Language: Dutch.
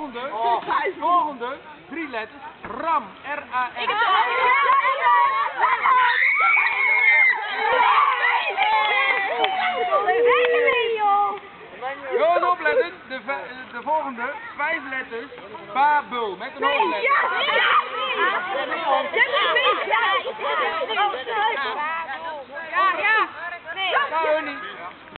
volgende, volgende, drie letters, RAM, R-A-M. Jongens opletten, de, de volgende, vijf letters, Babel, met een hoofdletter. Ja!